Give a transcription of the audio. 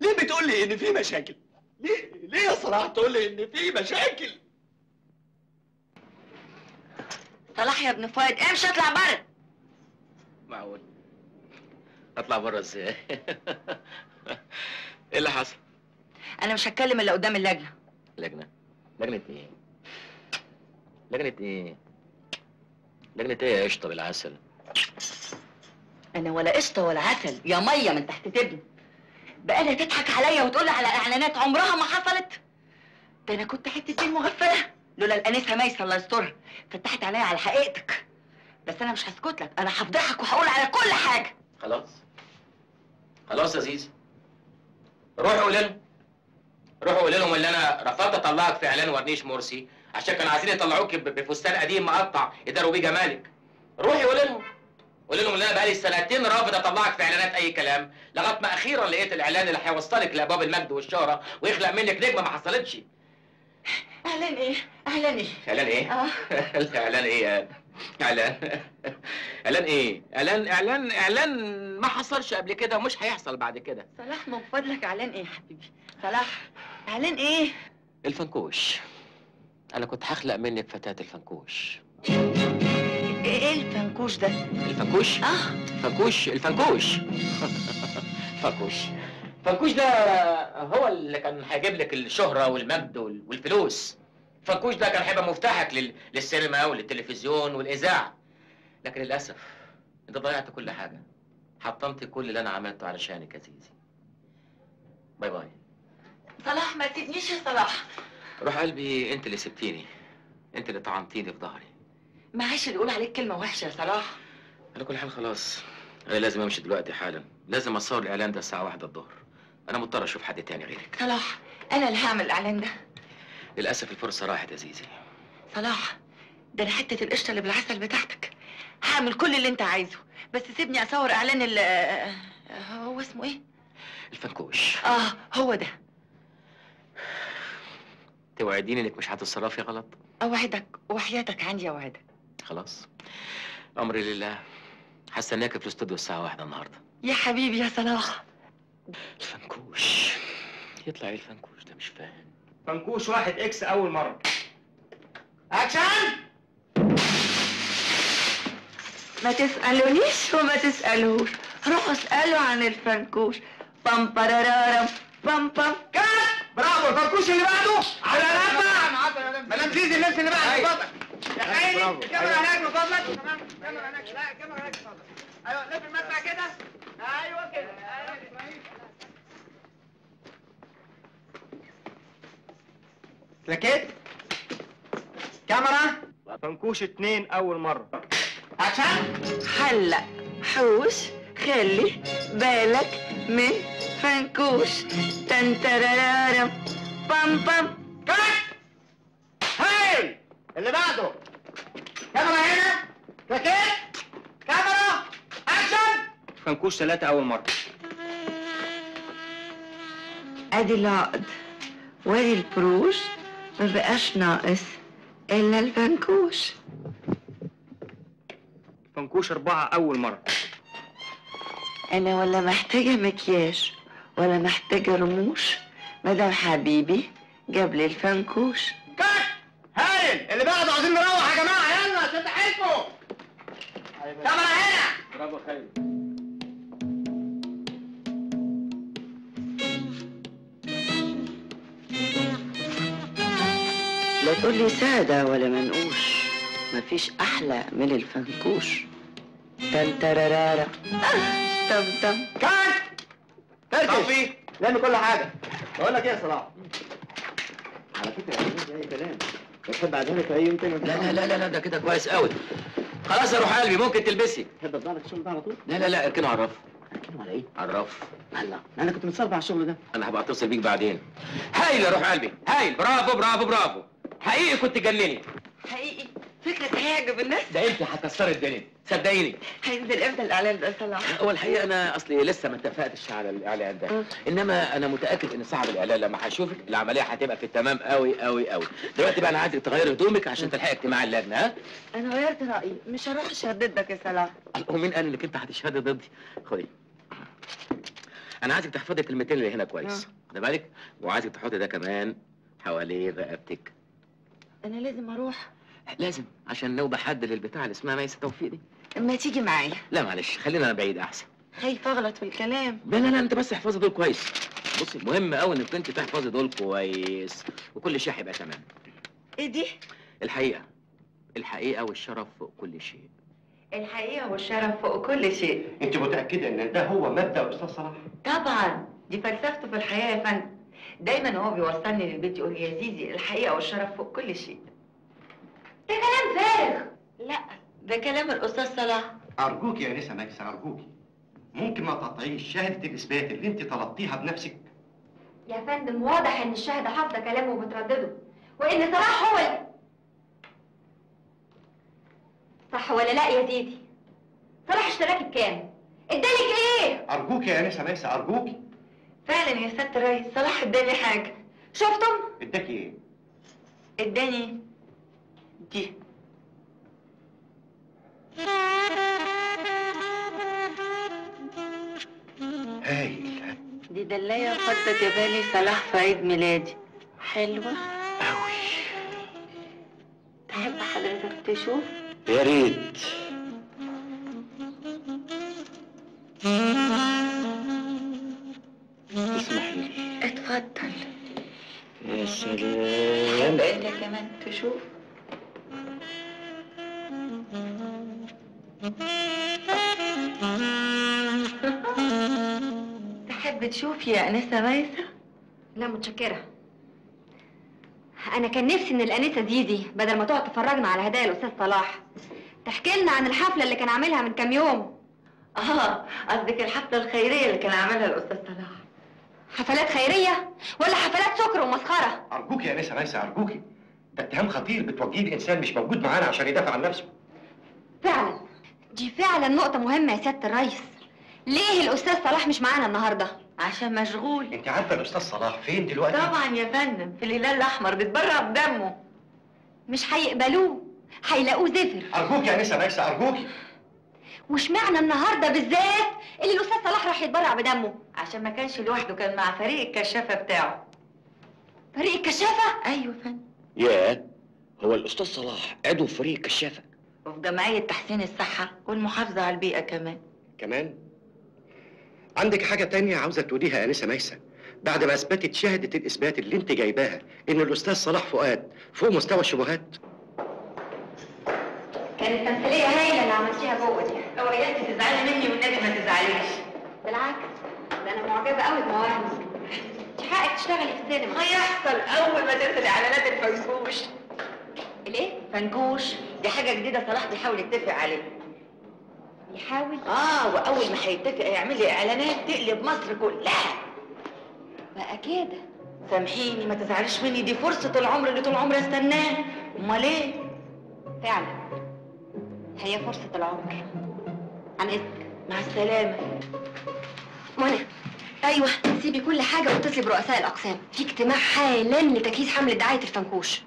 ليه بتقول لي إن في مشاكل؟ ليه ليه يا صلاح تقول لي إن في مشاكل؟ صلاح يا ابن فؤاد امشي اطلع بره؟ معقول؟ اطلع بره إزاي؟ إيه اللي حصل؟ أنا مش هتكلم إلا قدام اللجنة. لجنة؟ لجنة إيه؟ لجنة إيه؟ لجنة إيه يا قشطة بالعسل؟ أنا ولا قشطة ولا عسل يا مية من تحت تبني. بقالها تضحك عليا وتقول على إعلانات عمرها ما حصلت. ده أنا كنت حتة دين مغفلة. لولا الأنسة ميسه الله يسترها فتحت عليا على حقيقتك. بس أنا مش هسكت لك. أنا هفضحك وهقول على كل حاجة. خلاص. خلاص يا زيزي روحي قولي لهم. روحي قولي لهم اللي أنا رفضت أطلعك في إعلان ورنيش مرسي. عشان كانوا عايزين يطلعوك بفستان قديم مقطع. يداروا بيه جمالك. روحي قولي لهم. قولي لهم ان أنا بقالي سنتين رافض أطلعك في إعلانات أي كلام. لغاية ما أخيرا لقيت الإعلان اللي هيوصلك لابواب المجد والشهرة ويخلق منك نجمة ما حصلتش. اعلان إيه؟ اعلان إيه؟ إعلان إيه؟ آه. إعلان إيه؟ إعلان؟ إعلان إيه؟ إعلان إعلان إعلان ما حصلش قبل كده ومش هيحصل بعد كده. صلاح من فضلك إعلان إيه يا حبيبي؟ صلاح إعلان إيه؟ الفنكوش. أنا كنت هخلق منك فتاة الفنكوش. الفنكوش ده. الفنكوش آه. الفنكوش الفنكوش فنكوش فنكوش ده هو اللي كان هيجيب لك الشهرة والمجد وال- والفلوس. فنكوش ده كان هيبقى مفتاحك لل... للسينما وللتلفزيون والإذاعة. لكن للأسف أنت ضيعت كل حاجة. حطمت كل اللي أنا عملته علشانك يا زيزي. باي باي. صلاح ما تسيبنيش يا صلاح. روح قلبي أنت اللي سبتيني. أنت اللي طعنتيني في ظهري. معاش اللي يقول عليك كلمة وحشة يا صلاح. على كل حال خلاص. أنا لازم أمشي دلوقتي حالا. لازم أصور الإعلان ده الساعة واحدة الظهر. أنا مضطر أشوف حد تاني غيرك. صلاح أنا اللي هعمل الإعلان ده. للأسف الفرصة راحت يا زيزي. صلاح ده أنا حتة القشطة اللي بالعسل بتاعتك. هعمل كل اللي أنت عايزه. بس سيبني أصور إعلان ال هو اسمه إيه؟ الفنكوش. آه هو ده. توعديني إنك مش هتتصرفي غلط. أوعدك وحياتك عندي أوعدك. خلاص. أمري لله. هستناك في الاستوديو الساعة واحدة النهارده. يا حبيبي يا صلاح. الفنكوش. يطلع إيه الفنكوش ده؟ مش فاهم. فنكوش واحد إكس أول مرة. أكشن! ما تسألونيش وما تسألوش. روحوا اسألوا عن الفنكوش. بام برارارم بام بام. Cut! برافو الفنكوش اللي بعده. على لما مدام زيزي اللبس اللي بعده. اتفضل. يا خيري الكاميرا هناك من فضلك. تمام الكاميرا هناك لا الكاميرا هناك من فضلك أيوه لف المدفع كده. أيوه كده. أيوة. سلكت كاميرا. فنكوش اتنين أول مرة. اكشن هلا حوش خلي بالك من فنكوش تنترارارم بام بام cut هاي اللي بعده. كاميرا هنا. سلكت كاميرا. أكشن. فنكوش ثلاثة أول مرة. ادي العقد وادي البروش ما بقاش ناقص إلا الفنكوش. فنكوش أربعة أول مرة. أنا ولا محتاجة مكياج ولا محتاجة رموش. مدام حبيبي جاب لي الفنكوش. Cut. هايل. اللي بعده عايزين نروح كاميرا هنا. برافو خير. لا تقول لي سادة ولا منقوش. مفيش أحلى من الفنكوش. تنترارارا تم تم. كات! فركش لم كل حاجة. بقول لك إيه يا صلاح؟ على فكرة مش أي كلام. بتحب في اي يوم تاني لا لا لا, لا ده كده كويس قوي خلاص يا روح قلبي ممكن تلبسي. تحب افضل لك الشغل ده على طول؟ لا لا لا اركنه على الرف. اركنه على إيه؟ على الرف الله أنا كنت متصرف على الشغل ده. أنا هبقى اتصل بيك بعدين. هايل يا روح قلبي هايل. برافو برافو برافو. حقيقي كنت تجنني. حقيقي؟ فكرة هيعجب الناس ده انت هتكسري الدنيا. صدقيني. هينزل إمتى الإعلان ده صلاح هو الحقيقة أنا أصلي لسه ما اتفقتش على الاعلان ده. إنما أنا متأكد إن صاحب الاعلان لما هيشوفك العملية هتبقى في التمام قوي قوي قوي دلوقتي بقى أنا عايزك تغير هدومك عشان تلحق اجتماع اللجنة ها؟ أنا غيرت رأيي. مش هروح أشهد ضدك يا صلاح ومين قال إنك أنت هتشهدي ضدي؟ خدي. أنا عايزك تحفظي الكلمتين اللي هنا كويس. آه. خد بالك؟ وعايزك تحطي ده كمان حوالين رقبتك. أنا لازم أروح. لازم عشان نوبة حد للبتاع اللي اسمها ميسة. توفيق دي. اما تيجي معايا. لا معلش خلينا أنا بعيد أحسن. خايفه أغلط في الكلام. لا لا لا أنت بس احفظي دول كويس. بصي مهم قوي إنك أنت تحفظي دول كويس. وكل شيء هيبقى تمام. إيه دي؟ الحقيقة الحقيقة والشرف فوق كل شيء. الحقيقة والشرف فوق كل شيء. أنت متأكدة إن ده هو مبدأ أستاذ صلاح؟ طبعا. دي فلسفته في الحياة يا فندم. دايما هو بيوصلني للبيت يقول لي يا زيزي الحقيقة والشرف فوق كل شيء. ده كلام فارغ. لا ده كلام الأستاذ صلاح. أرجوك يا انسه ميسه ارجوك ممكن ما تقطعيش شهادة الإثبات اللي انت طلبتيها بنفسك؟ يا فندم واضح إن الشاهدة حافظة كلامه وبتردده وإن صلاح هو ال... صح ولا لا يا زيدي صلاح اشتراكي بكام؟ ادالك إيه؟ أرجوك يا انسه ميسه ارجوك فعلا يا سياده الريس صلاح اداني حاجة. شفتم؟ اداكي إيه؟ اداني دي. هايل دي دلاية فضة جبالي صلاح في عيد ميلادي. حلوة. قوي تحب حضرتك تشوف؟ يا ريت. اسمحي لي. اتفضل. يا تحب سلام إنت كمان تشوف؟ تحب تشوف يا أنسة ميسه لا متشكرة. أنا كان نفسي إن الأنسة زيزي بدل ما تقعد تفرجنا على هدايا الأستاذ صلاح. تحكي لنا عن الحفلة اللي كان عاملها من كام يوم. آه قصدك الحفلة الخيرية اللي كان عاملها الأستاذ صلاح. حفلات خيرية ولا حفلات سكر ومسخرة؟ أرجوك يا أنسة ميسه ارجوك ده اتهام خطير بتوجيه لانسان مش موجود معانا عشان يدافع عن نفسه. فعلا. دي فعلا نقطة مهمة يا سيادة الريس ليه الأستاذ صلاح مش معانا النهاردة؟ عشان مشغول. انت عارفة الاستاذ صلاح فين دلوقتي؟ طبعا يا فندم في الهلال الأحمر بيتبرع بدمه. مش هيقبلوه هيلاقوه زفر. أرجوك يا انسه ميسه أرجوك. واشمعنى النهارده بالذات اللي الأستاذ صلاح راح يتبرع بدمه؟ عشان ما كانش لوحده كان مع فريق الكشافة بتاعه. فريق الكشافة؟ أيوه يا فندم. ياه هو الأستاذ صلاح عضو في فريق الكشافة. وفي جمعية تحسين الصحة والمحافظة على البيئة كمان. كمان؟ عندك حاجة تانية عاوزة تقوليها يا أنسة ميسة. بعد ما أثبتت شهادة الإثبات اللي أنت جايباها إن الأستاذ صلاح فؤاد فوق مستوى الشبهات. كانت تمثيلية هايلة اللي عملتيها جوه دي. اوعي انت تزعلي مني والنبي ما تزعليش. بالعكس ده أنا معجبة قوي بمواهبك انت حقك تشتغلي في السينما ما يحصل أول ما تنزل إعلانات الفنكوش الايه؟ فنكوش دي حاجة جديدة صلاح بيحاول يتفق عليها. يحاول؟ آه وأول ما هيتفق يعمل لي إعلانات تقلب مصر كلها. بقى كده؟ سامحيني ما تزعليش مني دي فرصة العمر اللي طول عمري استناها أمال إيه؟ فعلا. هي فرصة العمر. عن إذنك. مع السلامة. منى أيوه سيبي كل حاجة واتصلي برؤساء الأقسام. في اجتماع حالا لتجهيز حملة دعاية الفنكوش.